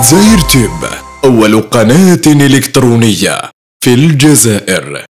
جزائر تيب أول قناة إلكترونية في الجزائر.